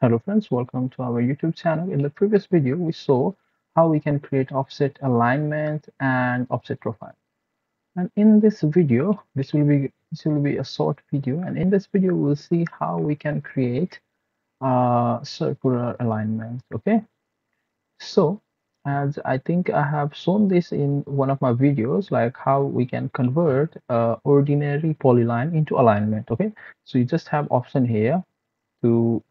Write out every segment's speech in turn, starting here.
Hello friends, welcome to our YouTube channel. In the previous video, we saw how we can create offset alignment and offset profile. And in this video, this will be this will be a short video. And in this video, we'll see how we can create uh, circular alignment. Okay. So as I think I have shown this in one of my videos, like how we can convert uh, ordinary polyline into alignment. Okay. So you just have option here to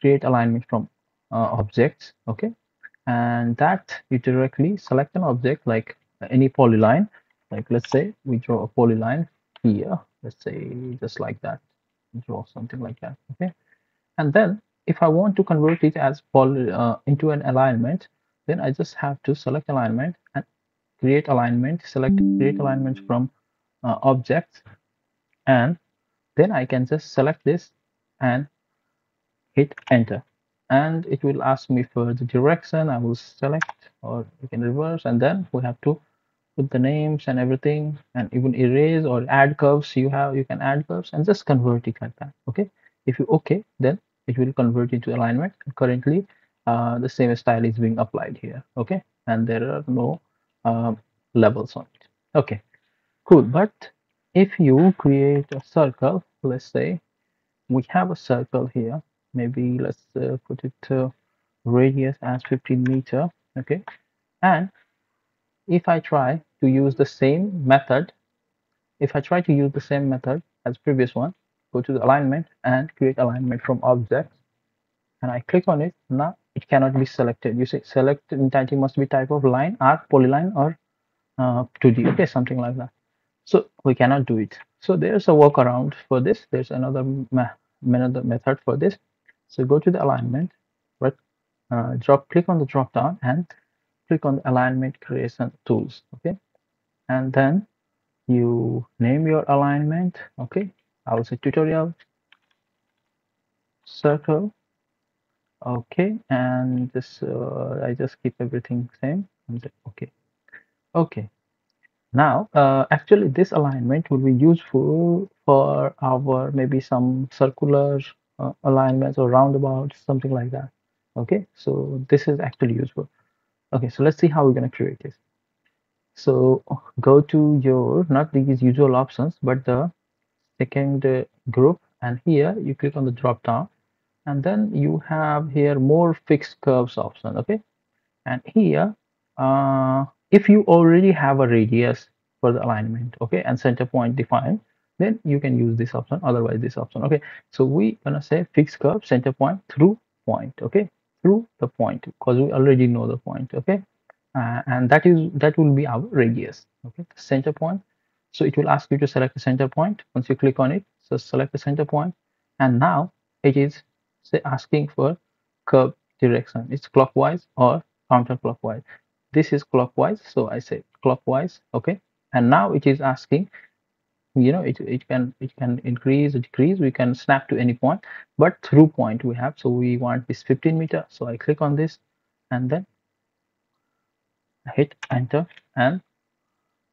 create alignment from uh, objects okay? And that you directly select an object like any polyline. Like let's say we draw a polyline here. Let's say just like that. Draw something like that okay? And then if I want to convert it as poly uh, into an alignment then I just have to select alignment and create alignment select create alignment from uh, objects. And then I can just select this and hit enter. And it will ask me for the direction. I will select or you can reverse. And then we have to put the names and everything and even erase or add curves. You have you can add curves and just convert it like that okay? If you okay then it will convert into alignment. Currently uh, the same style is being applied here okay? And there are no uh, levels on it okay? Cool. But if you create a circle let's say we have a circle here maybe let's uh, put it uh, radius as 15 meter okay? And if I try to use the same method if I try to use the same method as previous one go to the alignment and create alignment from objects and I click on it now it cannot be selected. You say select entity must be type of line arc polyline or uh, 2d okay something like that. So we cannot do it. So there's a workaround for this. There's another another method for this so go to the alignment, right? Uh, drop, click on the drop down and click on the alignment creation tools. Okay, and then you name your alignment. Okay, I will say tutorial circle. Okay, and this uh, I just keep everything same. Okay, okay. Now, uh, actually, this alignment will be useful for our maybe some circular uh, alignments or roundabouts, something like that. Okay, so this is actually useful. Okay, so let's see how we're going to create this. So go to your, not these usual options, but the second uh, group and here you click on the drop down and then you have here more fixed curves option okay and here uh, if you already have a radius for the alignment okay and center point defined then you can use this option otherwise this option okay? So we gonna say fixed curve center point through point okay? Through the point because we already know the point okay? Uh, and that is that will be our radius okay? Center point. So it will ask you to select the center point. Once you click on it so select the center point. And now it is say asking for curve direction. It's clockwise or counterclockwise. This is clockwise so i say clockwise okay? And now it is asking you know it, it can it can increase or decrease we can snap to any point but through point we have. So we want this 15 meter so i click on this and then hit enter and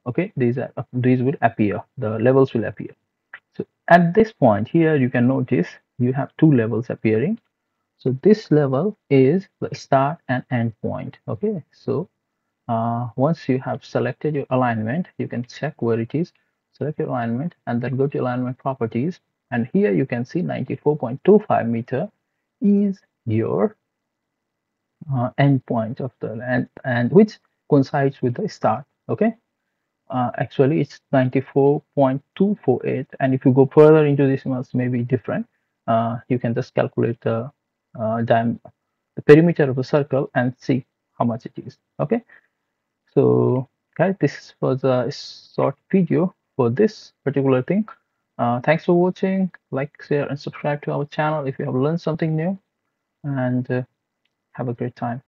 okay these are these will appear the levels will appear. So at this point here you can notice you have two levels appearing. So this level is the start and end point okay? So uh, once you have selected your alignment you can check where it is select your alignment and then go to alignment properties. And here you can see 94.25 meter is your uh, endpoint of the and and which coincides with the start okay? Uh, actually it's 94.248 and if you go further into this must may be different. Uh, you can just calculate the uh, the perimeter of a circle and see how much it is okay? So guys this was a short video for this particular thing. Uh, thanks for watching. Like, share, and subscribe to our channel if you have learned something new. And uh, have a great time.